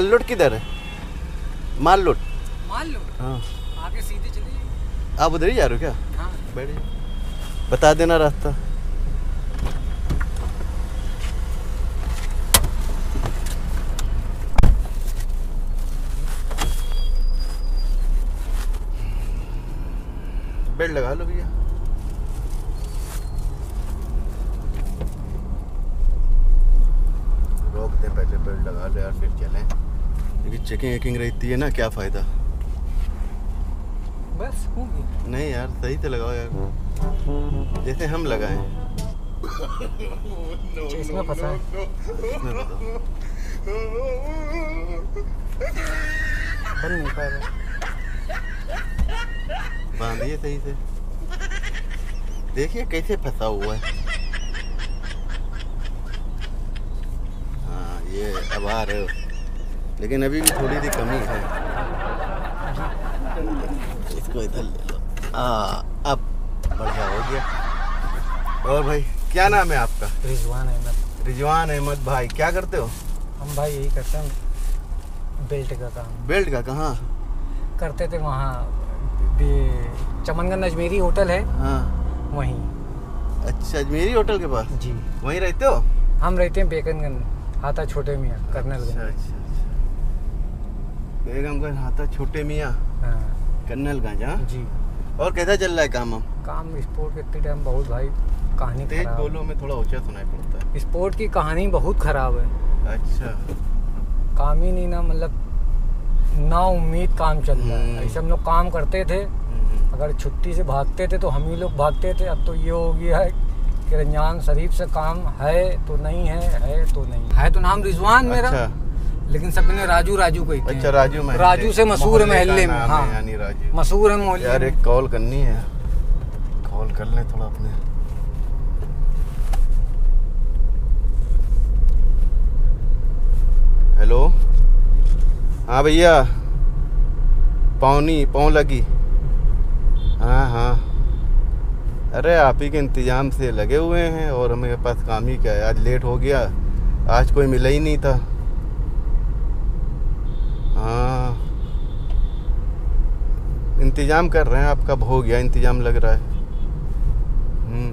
माल लुट किधर है? माल लुट मान लो हाँ। आगे सीधे चले आप उधर ही जा रहे हो क्या? हाँ। बैठिए बता देना रास्ता। बेल्ट लगा लो भैया रोक दे पहले बेल्ट लगा ले और फिर चलें क्योंकि चेकिंग वेकिंग रहती है ना क्या फ़ायदा? बस नहीं यार सही से लगाओ यार। जैसे हम लगाए। इसमें फंसा इसमें बताओ बन नहीं पा रहा। बांधिए सही से। देखिए कैसे फंसा हुआ है। हाँ ये अब आ रहे हो। लेकिन अभी भी थोड़ी सी कमी है। इसको इधर ले लो। हाँ अब बढ़िया हो गया। और भाई क्या नाम है आपका? रिजवान अहमद। रिजवान अहमद भाई क्या करते हो? हम भाई यही करते हैं बेल्ट का काम। बेल्ट का कहाँ? करते थे वहाँ चमनगंज अजमेरी होटल है। हाँ। वहीं। अच्छा अजमेरी होटल के पास? जी। वहीं रहते हो? हम रहते हैं बेकनगंज आता छोटे मियाँ करनल अच्छा अच्छा अच्छा। बेगमगंज हाथा छोटे मियाँ हाँ। कन्नलगंज हाँ जी? और कैसा चल रहा है काम हम काम स्पोर्ट के इतने टाइम बहुत भाई कहानी तेज बोलो में थोड़ा ऊँचा सुनाई पड़ता है। स्पोर्ट की कहानी बहुत खराब है। अच्छा। काम ही नहीं ना मतलब ना उम्मीद काम चल रहा हम्म। है ऐसे हम लोग काम करते थे हम्म, अगर छुट्टी से भागते थे तो हम ही लोग भागते थे। अब तो ये हो गया है कि रंजान शरीफ से काम है तो नहीं है है तो नहीं। है तो नाम रिजवान मेरा। अच्छा। लेकिन सबने राजू राजू को अच्छा राजू में राजू से मशहूर है मोहल्ले में हाँ यानी राजू। मशहूर है मोहल्ले यार एक कॉल करनी है। कॉल कर ले थोड़ा अपने। हेलो? हाँ भैया। पौनी पौ लगी। हाँ हाँ। अरे आप ही के इंतज़ाम से लगे हुए हैं और हमारे पास काम ही क्या है? आज लेट हो गया। आज कोई मिला ही नहीं था हाँ इंतज़ाम कर रहे हैं आप कब हो गया इंतज़ाम लग रहा है। हम्म।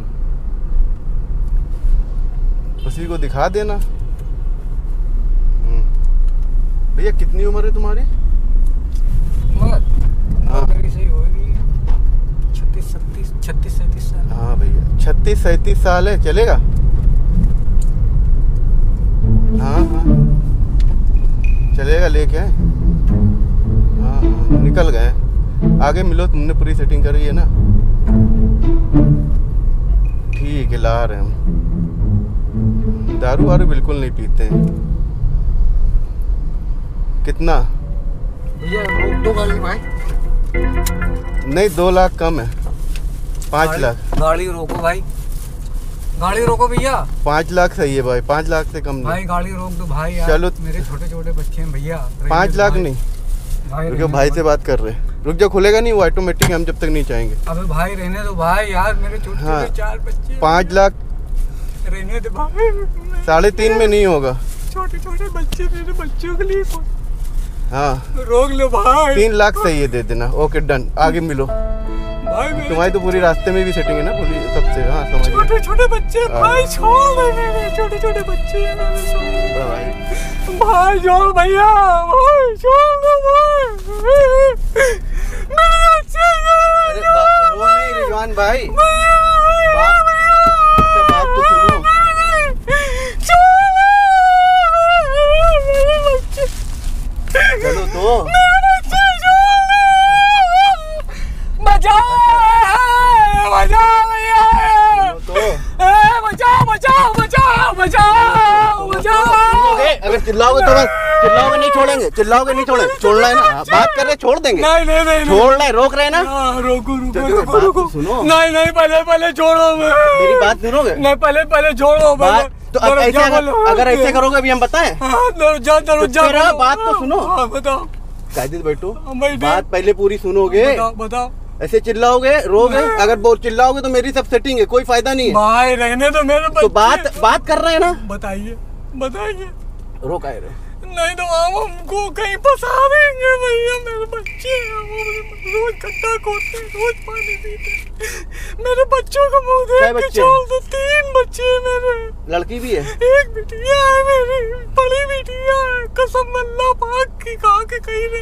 उसी को दिखा देना। हम्म। भैया कितनी उम्र है तुम्हारी? हाँ। हाँ भैया छत्तीस सैंतीस साल है चलेगा? हाँ हाँ। चलेगा लेके हाँ हाँ निकल गए। आगे मिलो तुमने पूरी सेटिंग करी है ना? ठीक है ला रहे हम। दारू वारू बिल्कुल नहीं पीते। हैं कितना? भैया दो गाड़ी भाई नहीं दो लाख कम है। पाँच लाख। गाड़ी रोको भाई। गाड़ी रोको भैया। पाँच लाख सही है भाई पाँच लाख से कम नहीं। भाई गाड़ी रोक दो भाई यार। चलो। मेरे छोटे छोटे बच्चे हैं भैया। पाँच लाख नहीं। भाई रुको भाई। से बात कर रहे हैं। रुक जा खुलेगा नहीं वो ऑटोमेटिक हम जब तक नहीं चाहेंगे। अबे भाई रहने दो भाई यार मेरे छोटे हाँ। चार बच्चे पाँच लाख। रहने दो भाई साढ़े तीन में नहीं होगा। छोटे छोटे बच्चे मेरे बच्चों के लिए हाँ। रोक लो भाई। तीन लाख सही है दे देना। ओके डन आगे मिलो। भाई तुम्हारी तो पूरी रास्ते में भी सेटिंग है ना पूरी सबसे हाँ समझ छोटे छोटे बच्चे हाँ। भाई छोड़ दे मेरे छोटे छोटे बच्चे हैं भाई भाई छोड़ भैया भाई छोड़ दो भाई मेरे बच्चे अरे बा- रो नहीं रिजवान भाई बात अच्छा बात तो सुनो चलो तो बचाओ बचाओ भैया चलो तो बचाओ बचाओ बचाओ बचाओ बचाओ ए, अगर चिल्लाओगे तो बस चिल्लाओगे नहीं छोड़ेंगे? चिल्लाओगे नहीं छोड़ेंगे? छोड़ना है ना? हाँ, बात कर रहे छोड़ देंगे। नहीं नहीं नहीं। छोड़ना है रोक रहे ना? हाँ, रोको रोको रोको तो रोको। सुनो। नहीं नहीं पहले पहले छोड़ो। मेरी बात सुनोगे? नहीं पहले पहले छोड़ो बात तो अब ऐसे अगर, ऐसे करोगे अभी हम बताएँ? हाँ चुप रहो, खोलो। बात तो सुनो। हाँ बताओ। कायदे बैठो। हाँ, बात पहले पूरी सुनोगे। बताओ ऐसे चिल्लाओगे रोगे। अगर वो चिल्लाओगे तो मेरी सब सेटिंग है कोई फ़ायदा नहीं है। भाई रहने तो मेरे तो बात बात कर रहे हैं ना। बताइए बताइए। रोका आए रहे। नहीं तो हम हमको कहीं फंसा देंगे भैया। मेरे बच्चे रोज गड्ढा खोदते रोज पानी पीते मेरे बच्चों को मुँह देख के बच्चे? छोड़ दो तीन बच्चे मेरे। लड़की भी है? एक बिटिया है मेरी बड़ी बिटिया है। कसम अल्लाह पाक की कहा के कहीं ने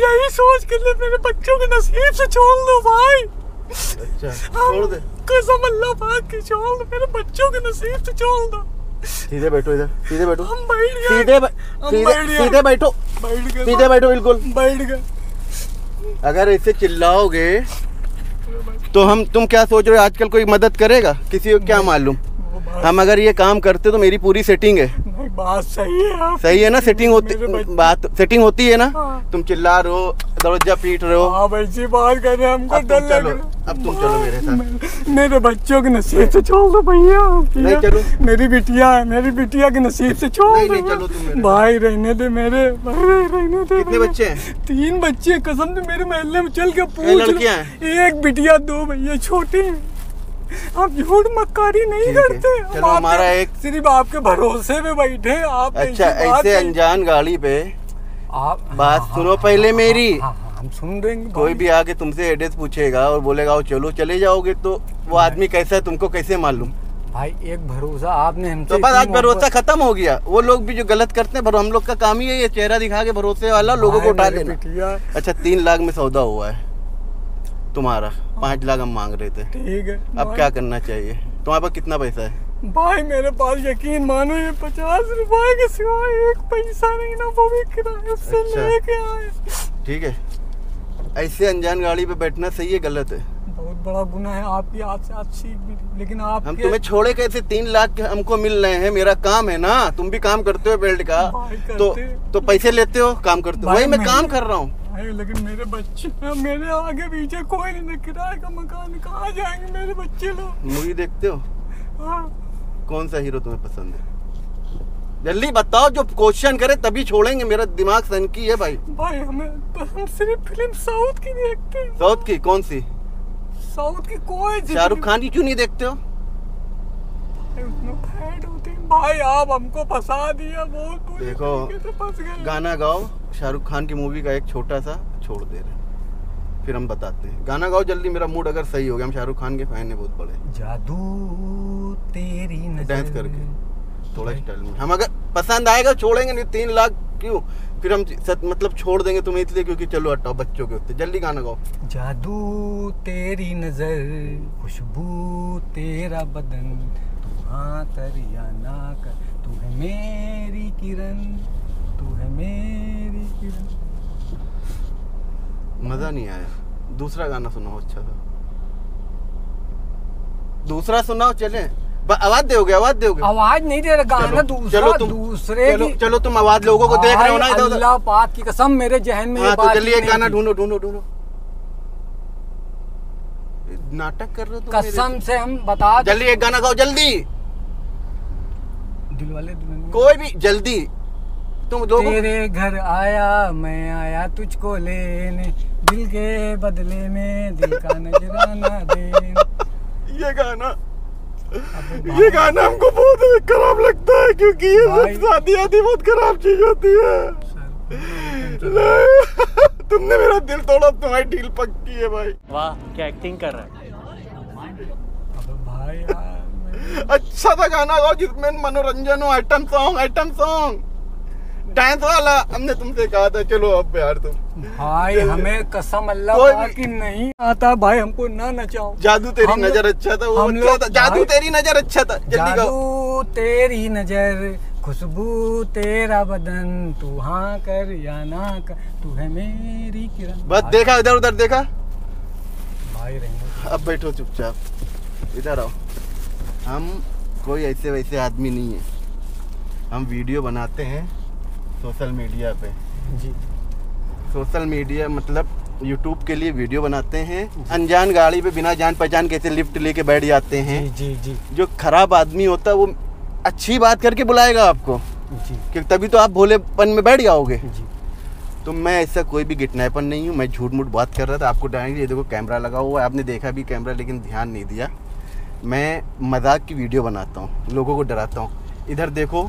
यही सोच के लिए मेरे बच्चों के नसीब से छोड़ दो भाई। अच्छा छोड़ दे। कसम अल्लाह पाक की छोड़ दो मेरे बच्चों के नसीब से छोड़ दो। सीधे बैठो इधर सीधे बैठो। हम बैठ गए। सीधे सीधे सीधे बैठो। बैठ गए सीधे बैठो बिल्कुल। बैठ गए। अगर ऐसे चिल्लाओगे तो हम तुम क्या सोच रहे हो आजकल कोई मदद करेगा? किसी को क्या मालूम? हम अगर ये काम करते तो मेरी पूरी सेटिंग है। बात सही है आप सही है ना? सेटिंग होती बात सेटिंग होती है ना? हाँ। तुम चिल्ला रहे हो दरवाज़ा पीट रहे हो। आप ऐसी बात कर रहे हमको डर लग रहा है। अब तुम चलो मेरे साथ। मेरे बच्चों के नसीब से छोड़ दो भैया नहीं, चलो। मेरी बिटिया है मेरी बिटिया के नसीब से छोड़ नहीं, दो भाई रहने दे मेरे भाई रहने दे कितने बच्चे हैं? तीन बच्चे कसम से मेरे महल्ले में चल के पूछ लो। एक बिटिया दो भैया छोटे हैं। आप झूठ मक्कारी नहीं करते। चलो, हमारा एक- सिर्फ़ आपके भरोसे में बैठे आप अच्छा ऐसे अनजान गाड़ी पे आप बात हाँ, सुनो हाँ, पहले हाँ, मेरी। हाँ, हाँ, हम सुन हैं कोई भी आके तुमसे एड्रेस पूछेगा और बोलेगा "आओ चलो चले जाओगे तो वो आदमी कैसा है तुमको कैसे मालूम? भाई एक भरोसा आपने हमसे तो बस आज भरोसा खत्म हो गया। वो लोग भी जो गलत करते हैं हम लोग का काम ही है ये चेहरा दिखा के भरोसे वाला लोगों को उठा देना। अच्छा तीन लाख में सौदा हुआ है। तुम्हारा। पाँच लाख हम मांग रहे थे। ठीक है। अब क्या करना चाहिए? तुम्हारे पास कितना पैसा है? भाई मेरे पास यकीन मानो ये पचास रुपए के सिवा एक पैसा नहीं ना वो भी किराए से अच्छा। लेके आए। ठीक है। ऐसे अनजान गाड़ी पे बैठना सही है गलत है? बहुत बड़ा गुना है आपकी आज से आज सीख भी लेकिन आप हम तुम्हें छोड़े कैसे? तीन लाख हमको मिल रहे हैं मेरा काम है ना? तुम भी काम करते हो बेल्ट का। तो तो पैसे लेते हो काम करते हो। भाई वही मैं- काम कर रहा हूँ। भाई लेकिन मेरे बच्चे मेरे आगे पीछे कोई नहीं ना किराए का मकान कहाँ जाएँगे मेरे बच्चे लोग। मूवी देखते हो? हाँ। कौन सा हीरो तुम्हें पसंद है? जल्दी बताओ जो क्वेश्चन करे तभी छोड़ेंगे। मेरा दिमाग सनकी है भाई। भाई हमें हम सिर्फ़ फ़िल्म साउथ की देखते हैं। साउथ की? कौन सी? साउथ की कोई शाहरुख खान की क्यों नहीं देखते हो? भाई, होती आप हमको फंसा दिया बहुत बुरी देखो, गए। गाना गाओ शाहरुख खान की मूवी का एक छोटा सा छोड़ दे रहे फिर हम बताते हैं। गाना गाओ जल्दी मेरा मूड अगर सही हो गया हम शाहरुख खान के फ़ैन है बहुत बड़े। जादू तेरी नज़र। डांस करके। थोड़ा स्टाइल में। हम अगर पसंद आएगा छोड़ेंगे नहीं तीन लाख क्यों? फिर हम सत, मतलब छोड़ देंगे तुम्हें इसलिए क्योंकि चलो हटाओ बच्चों के उत्ते जल्दी गाना गाओ। जादू तेरी नज़र खुशबू तेरा बदन। तू हाँ कर या ना कर तू है मेरी किरण तू है मेरी किरण। मज़ा नहीं आया। दूसरा गाना सुनाओ अच्छा सा दूसरा सुनाओ चले। आवाज़ दोगे आवाज़ दोगे? आवाज़ नहीं दे रहा गाना दूसरा चलो तुम दूसरे चलो चलो तुम आवाज़ लोगों को देख रहे हो ना इधर अल्लाह पाक की कसम मेरे जहन में हाँ तो चलिए एक गाना ढूंढो ढूंढो ढूंढो। नाटक कर रहे हो तुम कसम। से हम बता जल्दी एक गाना गाओ जल्दी। दिल वाले दुल्हनिया कोई भी जल्दी। तुम लोगों तेरे घर आया मैं आया तुझको लेने। दिल के बदले में दिल का नजराना देने। ये गाना ये गाना हमको बहुत खराब लगता है क्योंकि ये शादी आदि बहुत खराब चीज़ होती है। सर, तुमने मेरा दिल तोड़ा तुम्हारी ढील पक्की है भाई। वाह क्या एक्टिंग कर रहा है? अबे भाई यार। अच्छा सा गाना गाओ जिसमें मनोरंजन हो item song item song dance वाला हमने तुमसे कहा था चलो अब यार तुम। भाई हमें कसम अल्लाह की नहीं आता भाई हमको ना नचाओ। जादू तेरी नज़र अच्छा था वो अच्छा था। जादू तेरी नज़र अच्छा था जल्दी जादू तेरी नज़र खुशबू तेरा बदन तू हाँ कर या ना कर तू है मेरी किरण। बस देखा इधर उधर देखा। भाई रहेंगे अब बैठो चुपचाप इधर आओ। हम कोई ऐसे वैसे आदमी नहीं है। हम वीडियो बनाते हैं सोशल मीडिया पे। जी। सोशल मीडिया मतलब यूट्यूब के लिए वीडियो बनाते हैं। अनजान गाड़ी पे बिना जान पहचान कैसे लिफ्ट लेके बैठ जाते हैं। जी जी जी। जो खराब आदमी होता है वो अच्छी बात करके बुलाएगा आपको। जी। क्योंकि तभी तो आप भोलेपन में बैठ जाओगे। जी। तो मैं ऐसा कोई भी गिटनापन नहीं हूँ। मैं झूठ मूठ बात कर रहा था। आपको डायरेक्ट ये देखो कैमरा लगा हुआ है। आपने देखा भी कैमरा लेकिन ध्यान नहीं दिया। मैं मज़ाक की वीडियो बनाता हूँ लोगों को डराता हूँ। इधर देखो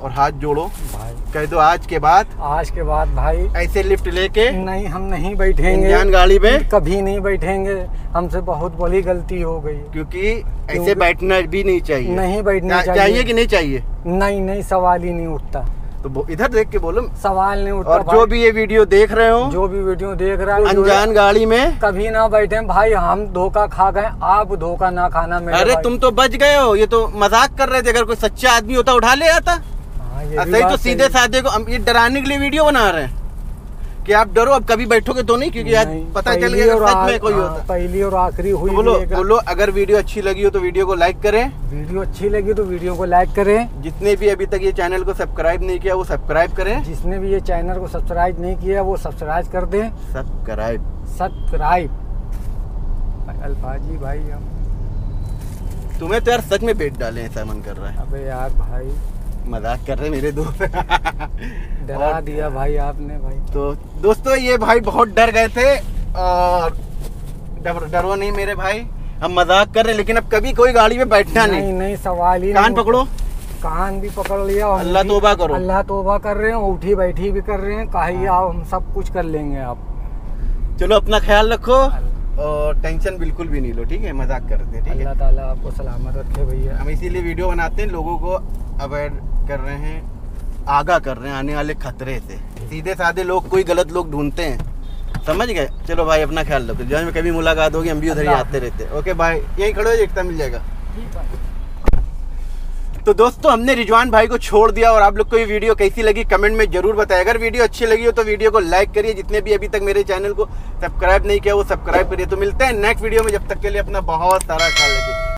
और हाथ जोड़ो। भाई। कह दो आज के बाद आज के बाद भाई। ऐसे लिफ्ट लेके नहीं हम नहीं बैठेंगे। इंजान गाड़ी में कभी नहीं बैठेंगे। हमसे बहुत बड़ी गलती हो गई। क्योंकि ऐसे बैठना भी नहीं चाहिए। नहीं बैठना चाहिए। चाहिए कि नहीं चाहिए? नहीं नहीं सवाल ही नहीं उठता। तो इधर देख के बोलो। सवाल नहीं उठता और जो भी ये वीडियो देख रहे हो जो भी वीडियो देख रहा है अनजान गाड़ी में। कभी ना बैठे भाई हम धोखा खा गए आप धोखा ना खाना मेरे अरे तुम तो बच गए हो। ये तो मज़ाक कर रहे थे। अगर कोई सच्चा आदमी होता उठा ले जाता हाँ, सही तो सीधे साधे को हम ये डराने के लिए वीडियो बना रहे हैं। कि आप डरो अब कभी बैठोगे तो नहीं? क्योंकि नहीं, पता चल गया सच में कोई हाँ, होता पहली और आखिरी हुई तो बोलो भी बोलो अगर वीडियो अच्छी लगी हो तो वीडियो को लाइक करें। वीडियो अच्छी लगी तो वीडियो को लाइक करें। जितने भी अभी तक ये चैनल को सब्सक्राइब नहीं किया वो सब्सक्राइब करें। जिसने भी ये चैनल को सब्सक्राइब नहीं किया वो सब्सक्राइब कर दें। सब्सक्राइब। सब्सक्राइब। अल्फाजी भाई हम तुम्हें तो यार सच में पेट डाले ऐसा मन कर रहा है। अबे यार भाई। मज़ाक कर रहे मेरे दोस्त। डरा दिया भाई आपने भाई। तो दोस्तों ये भाई बहुत डर गए थे। और डर डरो नहीं मेरे भाई। हम मज़ाक कर रहे हैं लेकिन अब कभी कोई गाड़ी में बैठना नहीं नहीं। नहीं सवाल ही कान पकड़ो। कान भी पकड़ लिया और अल्लाह तौबा करो। अल्लाह तोबा कर रहे हैं उठी बैठी भी कर रहे हैं। कही आओ हम सब कुछ कर लेंगे आप चलो अपना ख्याल रखो और टेंशन बिल्कुल भी नहीं लो ठीक है? मज़ाक करते हैं ठीक है? अल्लाह ताला आपको सलामत रखे भैया। हम इसीलिए वीडियो बनाते हैं लोगों को अवेयर कर रहे हैं आगा कर रहे हैं आने वाले खतरे से। सीधे साधे लोग कोई गलत लोग ढूंढते हैं। समझ गए? चलो भाई अपना ख्याल रखो। जहाँ में कभी मुलाकात होगी हम भी उधर ही आते रहते ओके भाई यहीं खड़े हो एकता मिल जाएगा। तो दोस्तों हमने रिजवान भाई को छोड़ दिया और आप लोग को ये वीडियो कैसी लगी कमेंट में ज़रूर बताएँ। अगर वीडियो अच्छी लगी हो तो वीडियो को लाइक करिए। जितने भी अभी तक मेरे चैनल को सब्सक्राइब नहीं किया वो सब्सक्राइब करिए। तो मिलते हैं नेक्स्ट वीडियो में। जब तक के लिए अपना बहुत सारा ख्याल रखिए।